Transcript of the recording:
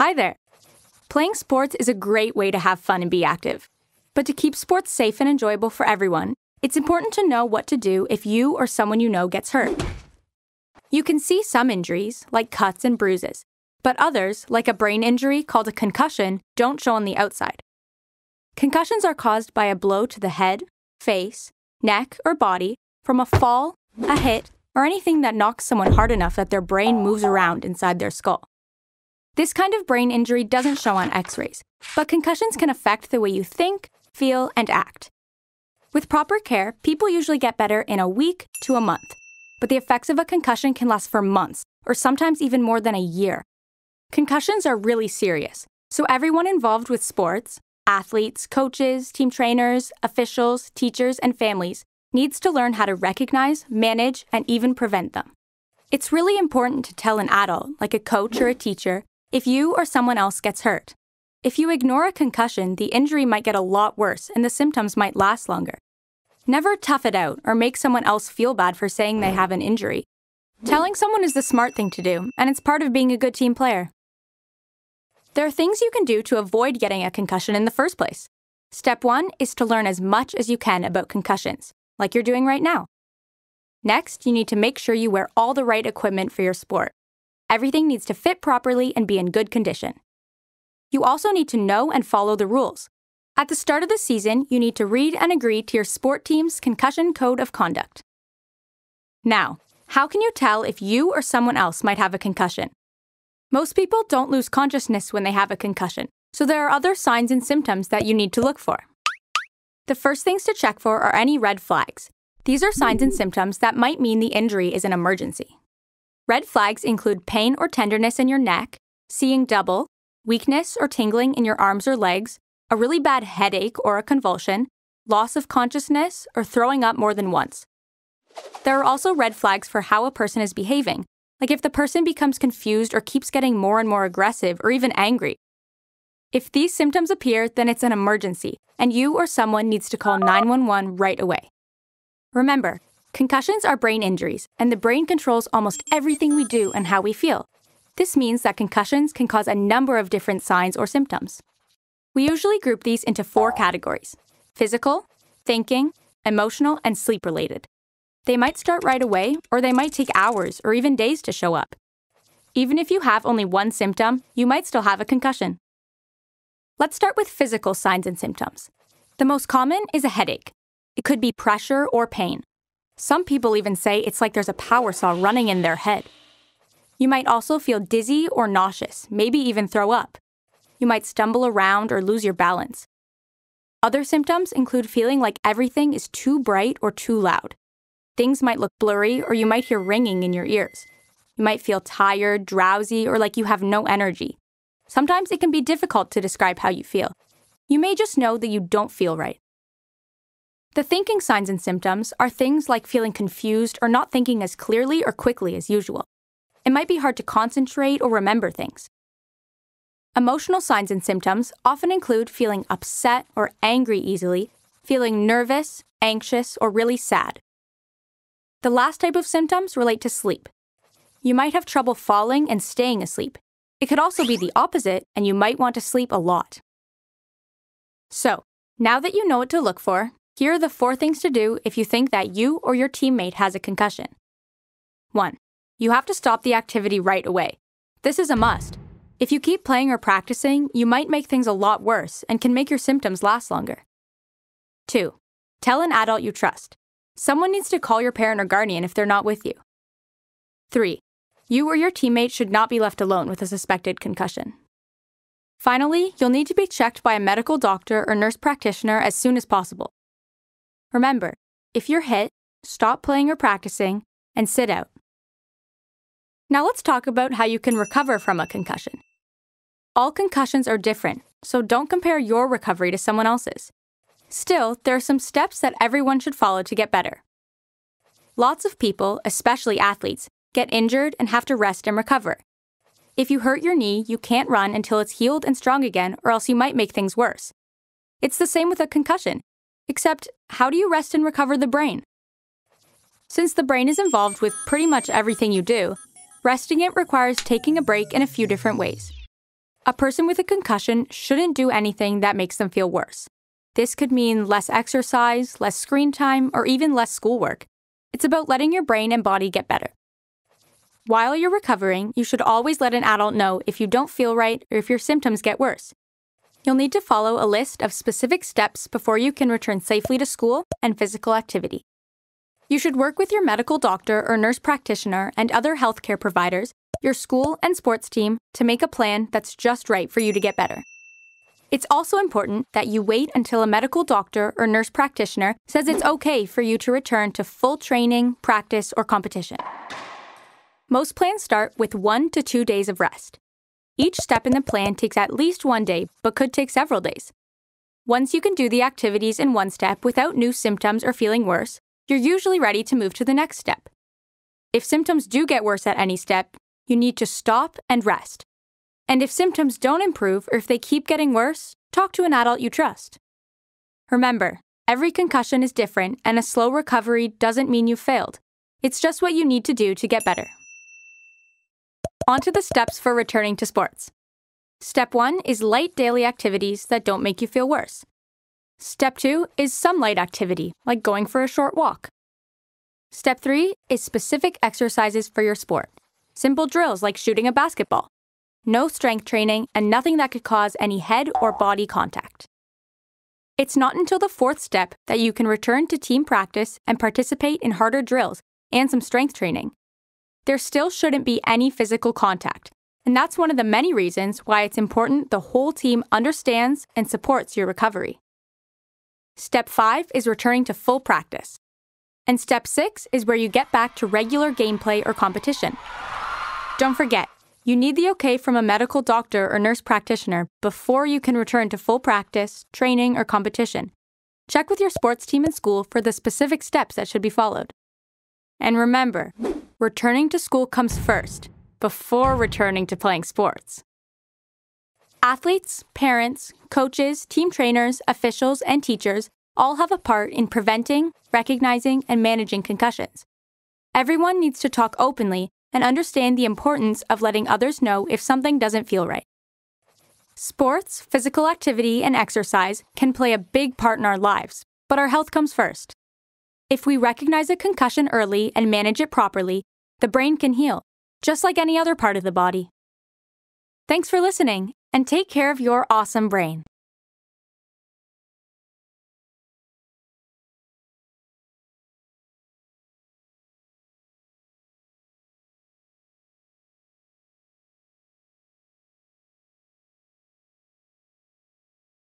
Hi there. Playing sports is a great way to have fun and be active. But to keep sports safe and enjoyable for everyone, it's important to know what to do if you or someone you know gets hurt. You can see some injuries, like cuts and bruises, but others, like a brain injury called a concussion, don't show on the outside. Concussions are caused by a blow to the head, face, neck, or body from a fall, a hit, or anything that knocks someone hard enough that their brain moves around inside their skull. This kind of brain injury doesn't show on x rays, but concussions can affect the way you think, feel, and act. With proper care, people usually get better in a week to a month, but the effects of a concussion can last for months, or sometimes even more than a year. Concussions are really serious, so everyone involved with sports, athletes, coaches, team trainers, officials, teachers, and families needs to learn how to recognize, manage, and even prevent them. It's really important to tell an adult, like a coach or a teacher, if you or someone else gets hurt. If you ignore a concussion, the injury might get a lot worse and the symptoms might last longer. Never tough it out or make someone else feel bad for saying they have an injury. Telling someone is the smart thing to do, and it's part of being a good team player. There are things you can do to avoid getting a concussion in the first place. Step one is to learn as much as you can about concussions like you're doing right now. Next, you need to make sure you wear all the right equipment for your sport. Everything needs to fit properly and be in good condition. You also need to know and follow the rules. At the start of the season, you need to read and agree to your sport team's concussion code of conduct. Now, how can you tell if you or someone else might have a concussion? Most people don't lose consciousness when they have a concussion, so there are other signs and symptoms that you need to look for. The first things to check for are any red flags. These are signs and symptoms that might mean the injury is an emergency. Red flags include pain or tenderness in your neck, seeing double, weakness or tingling in your arms or legs, a really bad headache or a convulsion, loss of consciousness, or throwing up more than once. There are also red flags for how a person is behaving, like if the person becomes confused or keeps getting more and more aggressive or even angry, if these symptoms appear, then it's an emergency, and you or someone needs to call 911 right away. Remember, concussions are brain injuries, and the brain controls almost everything we do and how we feel. This means that concussions can cause a number of different signs or symptoms. We usually group these into four categories physical, thinking, emotional, and sleep related. They might start right away, or they might take hours or even days to show up. Even if you have only one symptom, you might still have a concussion. Let's start with physical signs and symptoms. The most common is a headache. It could be pressure or pain. Some people even say it's like there's a power saw running in their head. You might also feel dizzy or nauseous, maybe even throw up. You might stumble around or lose your balance. Other symptoms include feeling like everything is too bright or too loud. Things might look blurry, or you might hear ringing in your ears. You might feel tired, drowsy, or like you have no energy. Sometimes it can be difficult to describe how you feel. You may just know that you don't feel right. The thinking signs and symptoms are things like feeling confused or not thinking as clearly or quickly as usual. It might be hard to concentrate or remember things. Emotional signs and symptoms often include feeling upset or angry easily, feeling nervous, anxious, or really sad. The last type of symptoms relate to sleep. You might have trouble falling and staying asleep, it could also be the opposite, and you might want to sleep a lot. So, now that you know what to look for, here are the four things to do if you think that you or your teammate has a concussion. 1. You have to stop the activity right away. This is a must. If you keep playing or practicing, you might make things a lot worse and can make your symptoms last longer. 2. Tell an adult you trust. Someone needs to call your parent or guardian if they're not with you. 3. You or your teammate should not be left alone with a suspected concussion. Finally, you'll need to be checked by a medical doctor or nurse practitioner as soon as possible. Remember, if you're hit, stop playing or practicing and sit out. Now let's talk about how you can recover from a concussion. All concussions are different, so don't compare your recovery to someone else's. Still, there are some steps that everyone should follow to get better. Lots of people, especially athletes, get injured, and have to rest and recover. If you hurt your knee, you can't run until it's healed and strong again, or else you might make things worse. It's the same with a concussion, except how do you rest and recover the brain? Since the brain is involved with pretty much everything you do, resting it requires taking a break in a few different ways. a person with a concussion shouldn't do anything that makes them feel worse. This could mean less exercise, less screen time, or even less schoolwork. It's about letting your brain and body get better. While you're recovering, you should always let an adult know if you don't feel right or if your symptoms get worse. You'll need to follow a list of specific steps before you can return safely to school and physical activity. You should work with your medical doctor or nurse practitioner and other healthcare providers, your school and sports team to make a plan that's just right for you to get better. It's also important that you wait until a medical doctor or nurse practitioner says it's okay for you to return to full training, practice, or competition. Most plans start with one to two days of rest. Each step in the plan takes at least one day, but could take several days. Once you can do the activities in one step without new symptoms or feeling worse, you're usually ready to move to the next step. If symptoms do get worse at any step, you need to stop and rest. And if symptoms don't improve or if they keep getting worse, talk to an adult you trust. Remember, every concussion is different, and a slow recovery doesn't mean you failed. It's just what you need to do to get better. On to the steps for returning to sports. Step 1 is light daily activities that don't make you feel worse. Step 2 is some light activity, like going for a short walk. Step 3 is specific exercises for your sport. Simple drills like shooting a basketball no strength training, and nothing that could cause any head or body contact. It's not until the fourth step that you can return to team practice and participate in harder drills and some strength training. There still shouldn't be any physical contact, and that's one of the many reasons why it's important the whole team understands and supports your recovery. Step 5 is returning to full practice. And step 6 is where you get back to regular gameplay or competition. Don't forget, you need the okay from a medical doctor or nurse practitioner before you can return to full practice, training, or competition. Check with your sports team and school for the specific steps that should be followed. And remember, returning to school comes first, before returning to playing sports. Athletes, parents, coaches, team trainers, officials, and teachers all have a part in preventing, recognizing, and managing concussions. Everyone needs to talk openly and understand the importance of letting others know if something doesn't feel right. Sports, physical activity, and exercise can play a big part in our lives, but our health comes first. If we recognize a concussion early and manage it properly, the brain can heal, just like any other part of the body. Thanks for listening, and take care of your awesome brain.